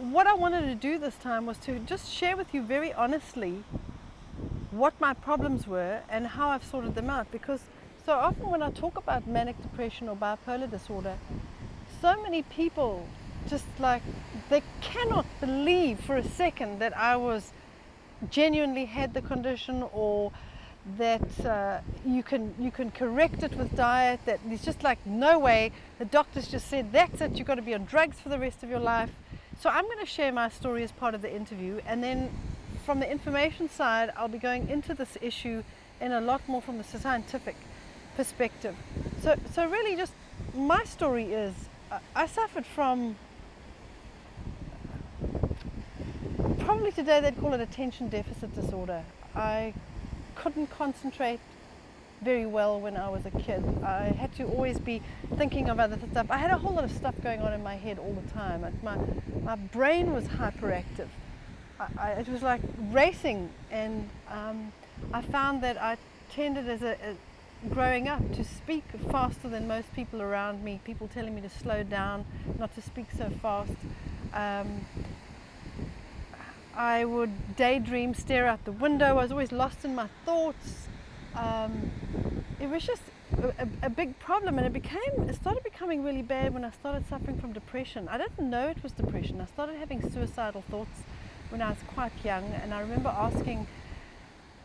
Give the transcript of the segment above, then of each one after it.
what I wanted to do this time was to just share with you very honestly what my problems were and how I've sorted them out. Because so often when I talk about manic depression or bipolar disorder, so many people just like they cannot believe for a second that I was genuinely had the condition or that uh, you can you can correct it with diet that there's just like no way the doctors just said that's it you've got to be on drugs for the rest of your life so i'm going to share my story as part of the interview and then from the information side i'll be going into this issue in a lot more from the scientific perspective. So so really just my story is i suffered from probably today they'd call it attention deficit disorder. I couldn't concentrate very well when I was a kid. I had to always be thinking of other stuff. I had a whole lot of stuff going on in my head all the time. My, my brain was hyperactive. I, I, it was like racing, and um, I found that I tended as a, a, growing up to speak faster than most people around me. People telling me to slow down, not to speak so fast. Um, I would daydream, stare out the window. I was always lost in my thoughts. Um, it was just a, a, big problem, and it became it started becoming really bad when I started suffering from depression. I didn't know it was depression. I started having suicidal thoughts when I was quite young, and I remember asking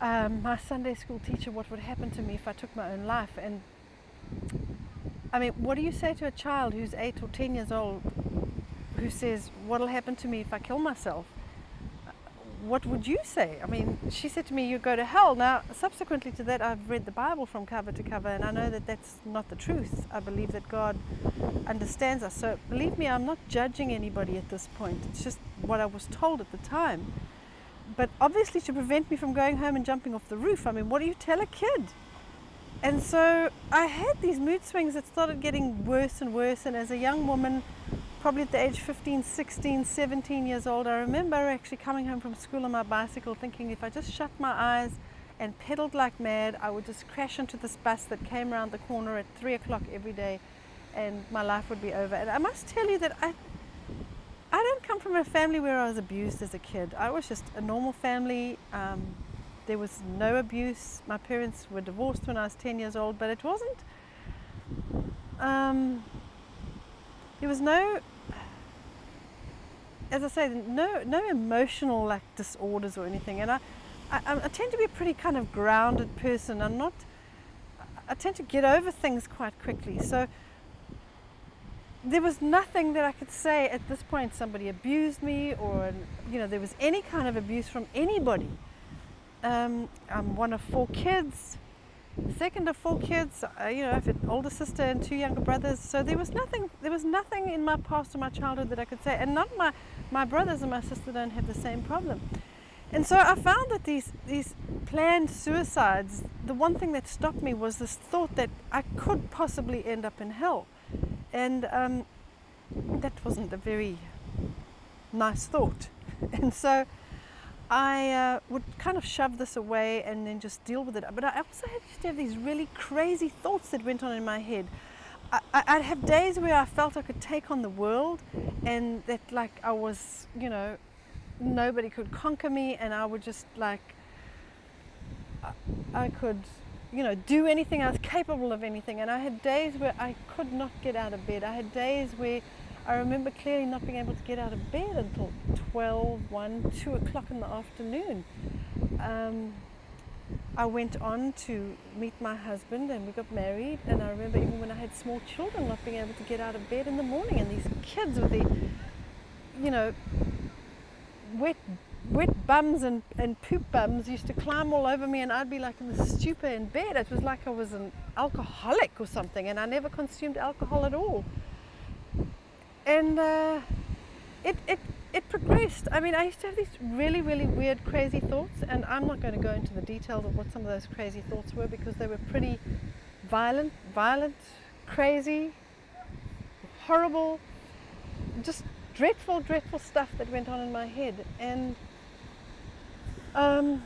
um, my Sunday school teacher what would happen to me if I took my own life. And I mean, what do you say to a child who's eight or ten years old who says, "What'll happen to me if I kill myself?" What would you say? I mean, she said to me, you go to hell. Now, subsequently to that, I've read the Bible from cover to cover, and I know that that's not the truth. I believe that God understands us. So, believe me, I'm not judging anybody at this point. It's just what I was told at the time. But obviously, to prevent me from going home and jumping off the roof, I mean, what do you tell a kid? And so I had these mood swings that started getting worse and worse. And as a young woman, probably at the age 15, 16, 17 years old, I remember actually coming home from school on my bicycle thinking if I just shut my eyes and pedaled like mad, I would just crash into this bus that came around the corner at three o'clock every day and my life would be over. And I must tell you that I, I don't come from a family where I was abused as a kid. I was just a normal family. Um, there was no abuse. My parents were divorced when I was 10 years old, but it wasn't. Um, there was no as I say, no no emotional like disorders or anything. And I, I, I, tend to be a pretty kind of grounded person. I'm not. I tend to get over things quite quickly. So there was nothing that I could say at this point. Somebody abused me, or you know, there was any kind of abuse from anybody. Um, I'm one of four kids second of four kids. Uh, you know, I have an older sister and two younger brothers. So there was nothing. There was nothing in my past or my childhood that I could say. And not my my brothers and my sister don't have the same problem. And so I found that these these planned suicides. The one thing that stopped me was this thought that I could possibly end up in hell, and um, that wasn't a very nice thought. And so I uh, would kind of shove this away and then just deal with it. But I also had to have these really crazy thoughts that went on in my head. I, would have days where I felt I could take on the world and that like I was, you know, nobody could conquer me and I would just like, I could, you know, do anything. I was capable of anything. And I had days where I could not get out of bed. I had days where I remember clearly not being able to get out of bed until 12, 1, 2 o'clock in the afternoon. Um, I went on to meet my husband and we got married. And I remember even when I had small children, not being able to get out of bed in the morning. And these kids with the, you know, wet, wet bums and, and poop bums used to climb all over me, and I'd be like in the stupor in bed. It was like I was an alcoholic or something, and I never consumed alcohol at all and uh, it, it, it progressed. I mean, I used to have these really, really weird, crazy thoughts, and I'm not going to go into the details of what some of those crazy thoughts were because they were pretty violent, violent, crazy, horrible, just dreadful, dreadful stuff that went on in my head. And um,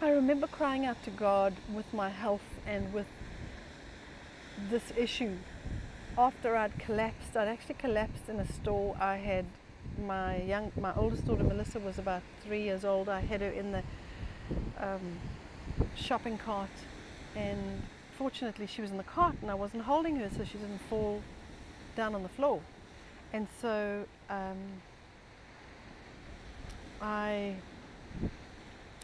I remember crying out to God with my health and with this issue after I'd collapsed, I'd actually collapsed in a store. I had my young, my oldest daughter Melissa was about three years old. I had her in the um, shopping cart, and fortunately she was in the cart, and I wasn't holding her, so she didn't fall down on the floor. And so um, I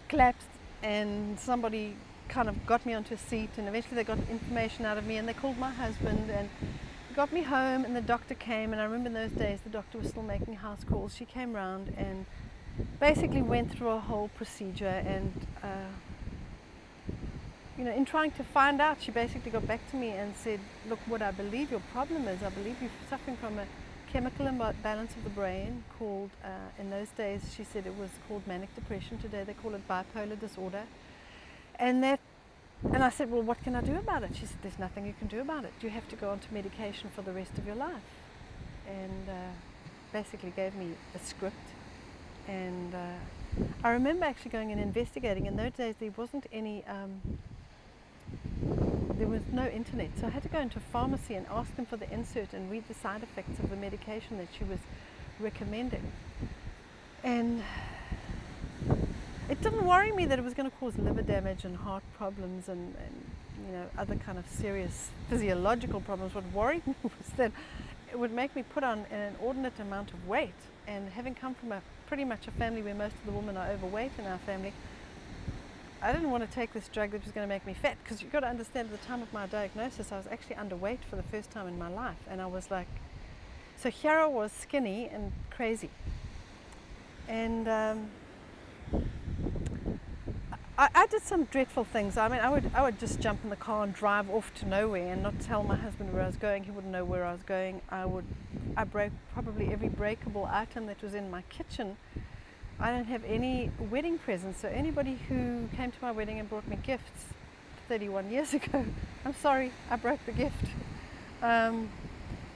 collapsed, and somebody kind of got me onto a seat, and eventually they got information out of me, and they called my husband and got me home, and the doctor came, and I remember in those days the doctor was still making house calls. She came round and basically went through a whole procedure, and uh, you know, in trying to find out, she basically got back to me and said, "Look, what I believe your problem is, I believe you're suffering from a chemical imbalance of the brain called, uh, in those days, she said it was called manic depression. Today they call it bipolar disorder." And that, and I said, well, what can I do about it? She said, there's nothing you can do about it. You have to go onto medication for the rest of your life. And uh, basically gave me a script. And uh, I remember actually going and investigating. In those days, there wasn't any, um, there was no internet. So I had to go into a pharmacy and ask them for the insert and read the side effects of the medication that she was recommending. And it didn't worry me that it was going to cause liver damage and heart problems and, and you know other kind of serious physiological problems. What worried me was that it would make me put on an inordinate amount of weight. And having come from a pretty much a family where most of the women are overweight in our family, I didn't want to take this drug that was going to make me fat because you've got to understand at the time of my diagnosis, I was actually underweight for the first time in my life. And I was like, so here I was skinny and crazy. And um, I, I, did some dreadful things. I mean, I would, I would just jump in the car and drive off to nowhere and not tell my husband where I was going. He wouldn't know where I was going. I would, I broke probably every breakable item that was in my kitchen. I don't have any wedding presents, so anybody who came to my wedding and brought me gifts 31 years ago, I'm sorry, I broke the gift. Um,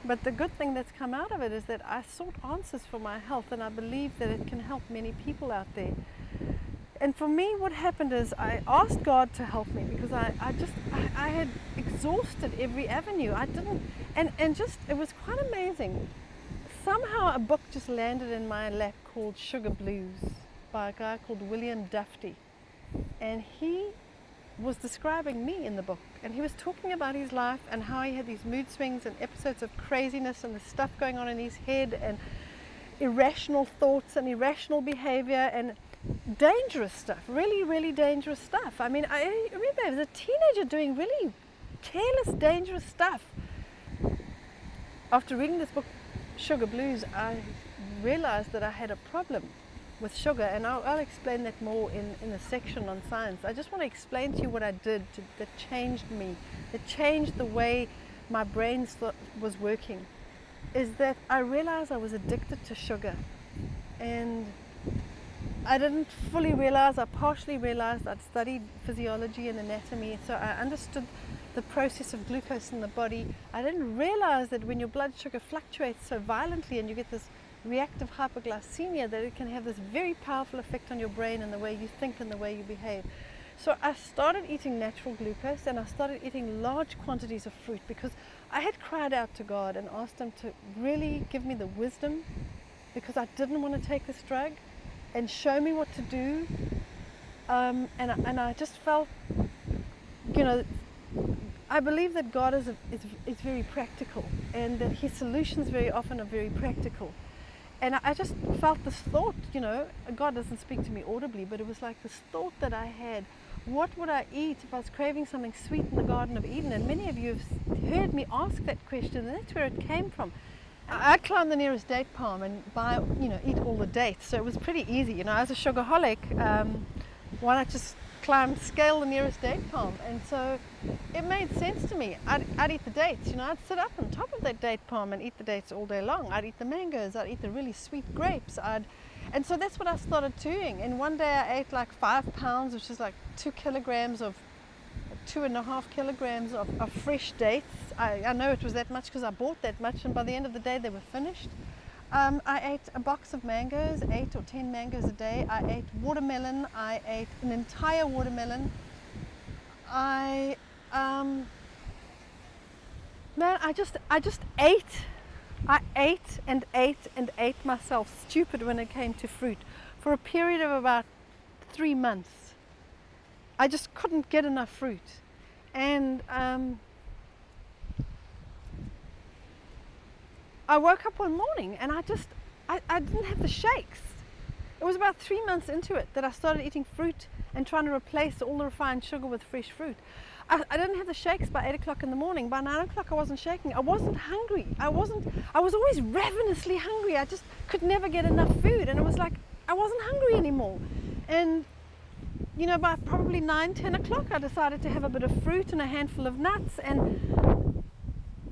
but the good thing that's come out of it is that I sought answers for my health, and I believe that it can help many people out there and for me, what happened is I asked God to help me because I, I just, I, I had exhausted every avenue. I didn't, and, and just, it was quite amazing. Somehow a book just landed in my lap called Sugar Blues by a guy called William Dufty. And he was describing me in the book. And he was talking about his life and how he had these mood swings and episodes of craziness and the stuff going on in his head and irrational thoughts and irrational behavior. And dangerous stuff, really, really dangerous stuff. I mean, I remember as a teenager doing really careless, dangerous stuff. After reading this book, Sugar Blues, I realized that I had a problem with sugar, and I'll, I'll explain that more in, in the section on science. I just want to explain to you what I did to, that changed me, that changed the way my brain was working. Is that I realized I was addicted to sugar, and I didn't fully realize, I partially realized I'd studied physiology and anatomy, so I understood the process of glucose in the body. I didn't realize that when your blood sugar fluctuates so violently and you get this reactive hypoglycemia, that it can have this very powerful effect on your brain and the way you think and the way you behave. So I started eating natural glucose and I started eating large quantities of fruit because I had cried out to God and asked Him to really give me the wisdom because I didn't want to take this drug and show me what to do. Um, and, I, and I just felt, you know, I believe that God is, a, is, is very practical and that His solutions very often are very practical. And I just felt this thought, you know, God doesn't speak to me audibly, but it was like this thought that I had. What would I eat if I was craving something sweet in the Garden of Eden? And many of you have heard me ask that question, and that's where it came from. I climbed the nearest date palm and buy, you know, eat all the dates. So it was pretty easy, you know. As a sugarholic, um, why not just climb, scale the nearest date palm? And so it made sense to me. I'd, I'd eat the dates, you know. I'd sit up on top of that date palm and eat the dates all day long. I'd eat the mangoes. I'd eat the really sweet grapes. I'd, and so that's what I started doing. And one day I ate like five pounds, which is like two kilograms of two and a half kilograms of, of fresh dates. I, I, know it was that much because I bought that much, and by the end of the day, they were finished. Um, I ate a box of mangoes, eight or ten mangoes a day. I ate watermelon. I ate an entire watermelon. I, um, man, I just, I just ate I ate and ate and ate myself stupid when it came to fruit for a period of about three months. I just couldn't get enough fruit. And um, I woke up one morning and I just, I, I didn't have the shakes. It was about three months into it that I started eating fruit and trying to replace all the refined sugar with fresh fruit. I, I, didn't have the shakes by eight o'clock in the morning. By nine o'clock, I wasn't shaking. I wasn't hungry. I wasn't. I was always ravenously hungry. I just could never get enough food, and it was like I wasn't hungry anymore. And you know, by probably nine, ten o'clock, I decided to have a bit of fruit and a handful of nuts, and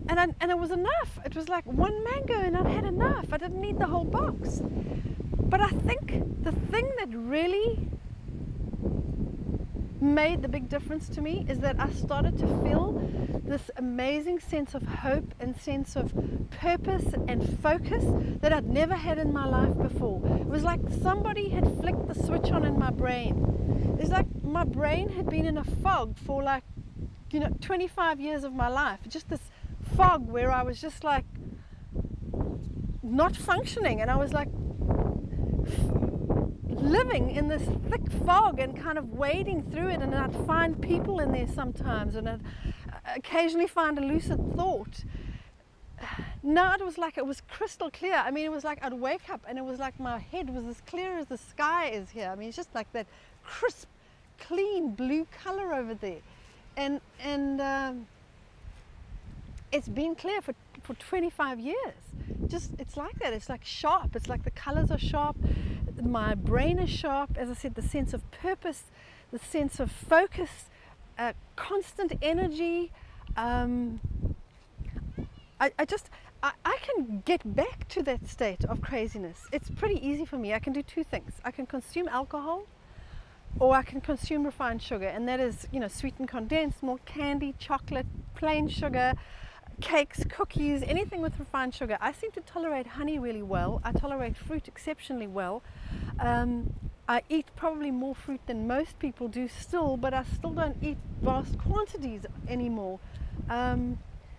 and I, and it was enough. It was like one mango, and I'd had enough. I didn't need the whole box. But I think the thing that really made the big difference to me is that I started to feel this amazing sense of hope and sense of purpose and focus that I'd never had in my life before. It was like somebody had flicked the switch on in my brain. It's like my brain had been in a fog for like, you know, 25 years of my life. Just this fog where I was just like not functioning and I was like living in this thick fog and kind of wading through it and I'd find people in there sometimes and I'd occasionally find a lucid thought. Now it was like it was crystal clear. I mean, it was like I'd wake up and it was like my head was as clear as the sky is here. I mean, it's just like that crisp, clean blue color over there. And, and um, it's been clear for, for 25 years. Just, it's like that. It's like sharp. It's like the colors are sharp my brain is sharp, as I said, the sense of purpose, the sense of focus, uh, constant energy. Um, I, I, just, I, I can get back to that state of craziness. It's pretty easy for me. I can do two things. I can consume alcohol or I can consume refined sugar, and that is, you know, sweetened condensed milk, candy, chocolate, plain sugar, cakes, cookies, anything with refined sugar. I seem to tolerate honey really well. I tolerate fruit exceptionally well. Um, I eat probably more fruit than most people do still, but I still don't eat vast quantities anymore. Um,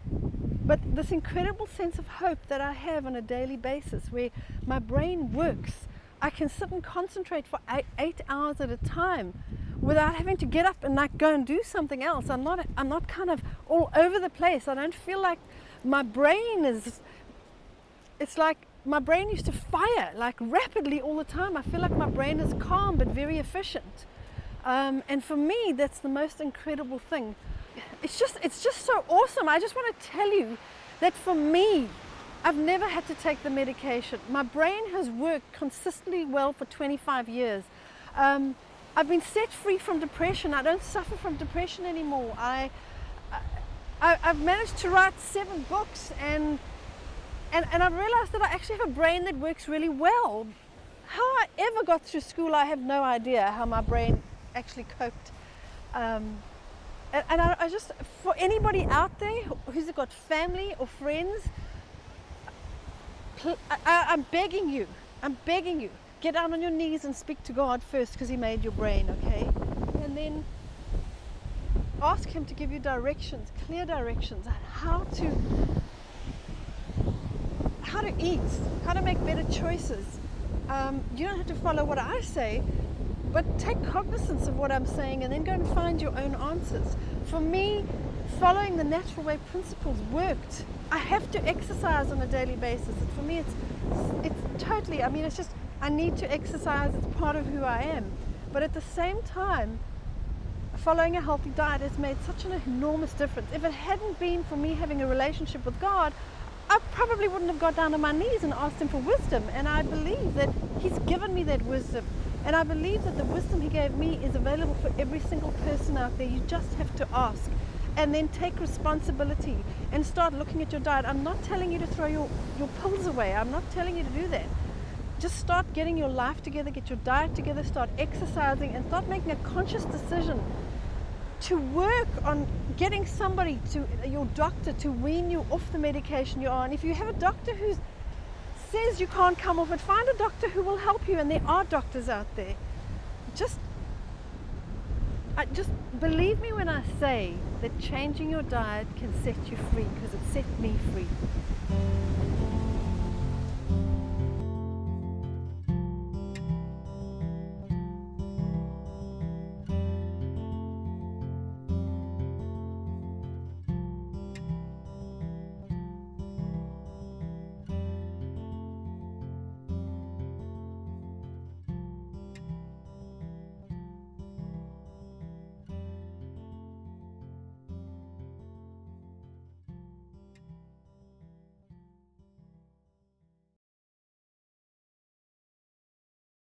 but this incredible sense of hope that I have on a daily basis where my brain works. I can sit and concentrate for eight, eight hours at a time without having to get up and like go and do something else. I'm not I'm not kind of all over the place. I don't feel like my brain is it's like my brain used to fire like rapidly all the time. I feel like my brain is calm but very efficient. Um, and for me, that's the most incredible thing. It's just, it's just so awesome. I just want to tell you that for me, I've never had to take the medication. My brain has worked consistently well for 25 years. Um, I've been set free from depression. I don't suffer from depression anymore. I, I, have managed to write seven books and, and, and I've realized that I actually have a brain that works really well. How I ever got through school, I have no idea how my brain actually coped. Um, and, and I, I just, for anybody out there who's got family or friends, I, I'm begging you, I'm begging you, get down on your knees and speak to God first because He made your brain, okay? And then ask Him to give you directions, clear directions on how to how to eat, how to make better choices. Um, you don't have to follow what I say, but take cognizance of what I'm saying and then go and find your own answers. For me, following the natural way principles worked. I have to exercise on a daily basis. For me, it's it's totally. I mean, it's just I need to exercise, it's part of who I am. But at the same time, following a healthy diet has made such an enormous difference. If it hadn't been for me having a relationship with God, I probably wouldn't have got down on my knees and asked Him for wisdom. And I believe that He's given me that wisdom. And I believe that the wisdom He gave me is available for every single person out there. You just have to ask and then take responsibility and start looking at your diet. I'm not telling you to throw your, your pills away. I'm not telling you to do that just start getting your life together, get your diet together, start exercising, and start making a conscious decision to work on getting somebody to your doctor to wean you off the medication you're on. If you have a doctor who says you can't come off it, find a doctor who will help you, and there are doctors out there. Just I just believe me when I say that changing your diet can set you free because it set me free.